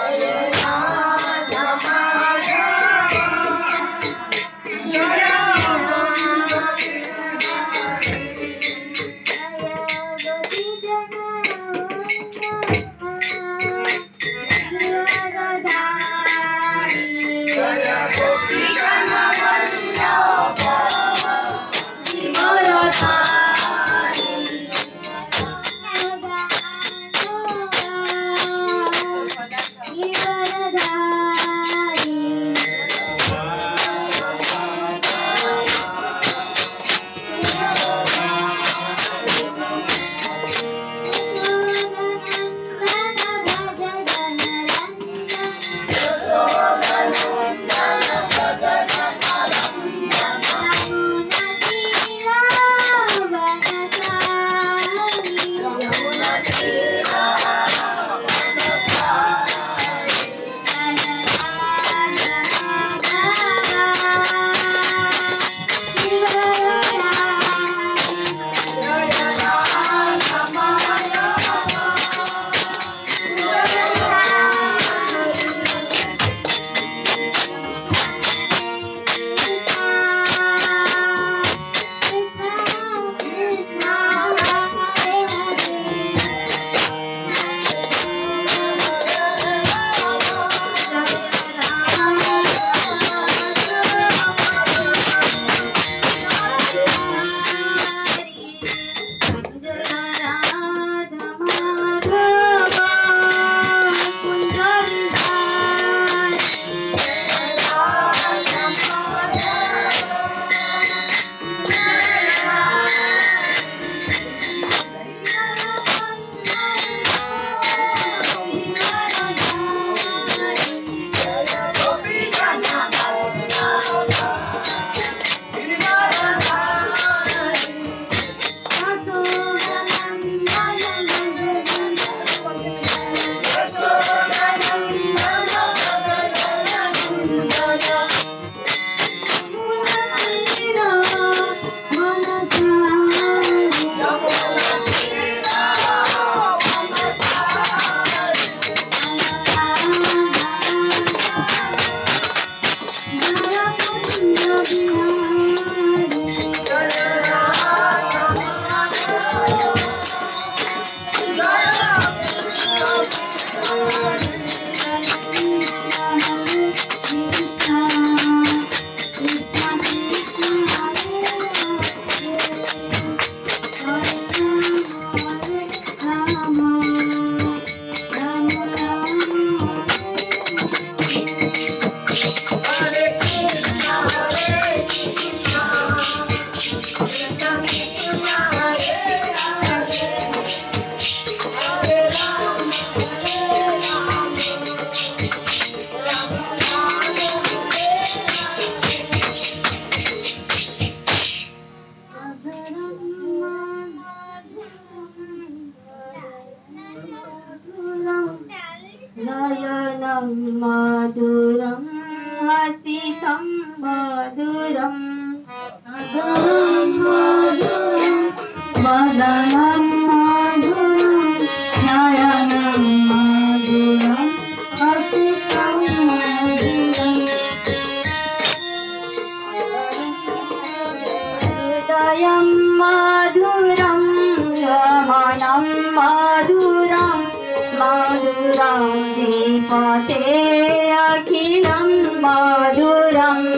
नयनं हसितं मधुरम् मधुरं मधुरं वदनं मधुरं नयनं मधुरं हसितं मधुरम् हृदयं मधुरं गमनं मधुरं मधुरं दीपते अखिलं मधुरम्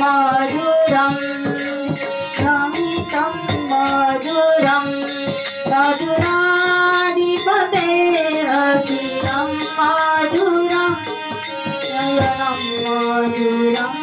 माधुरम् क्षमितं मधुरं मधुराधिपते पतेरीरं मधुरं शयनं मधुरम्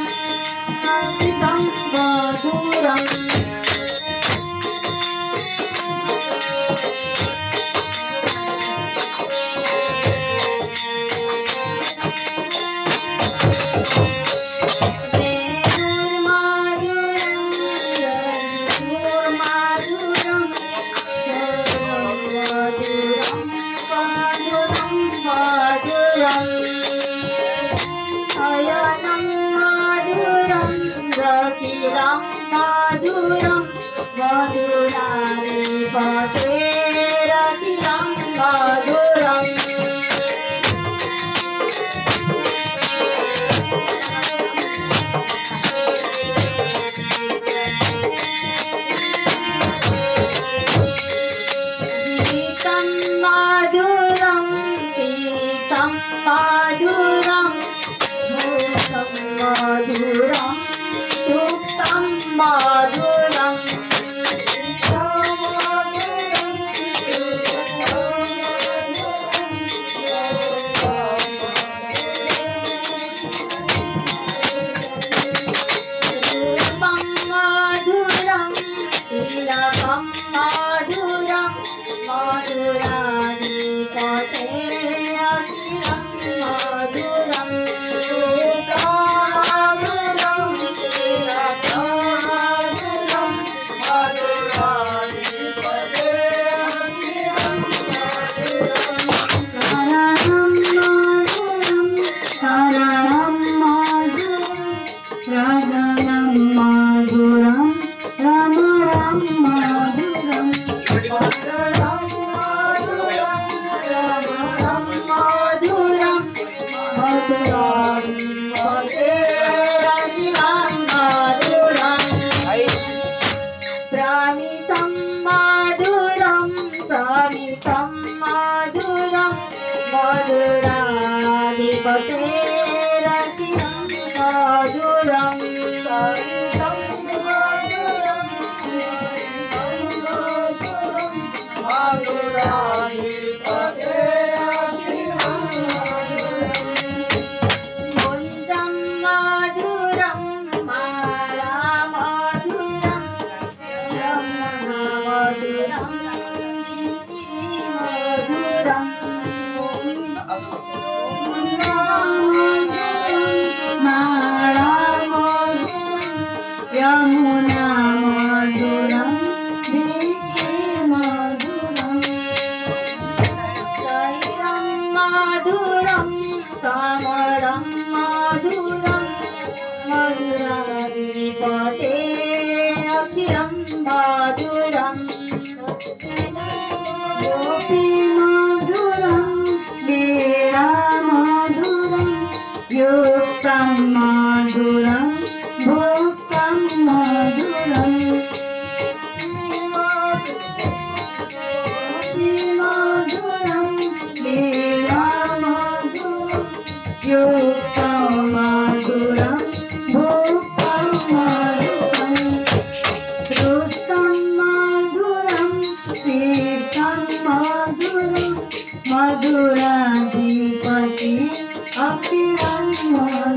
राधिपते रसिनं साधु माधुरम् अखिलं माधुर Happy Ramadan.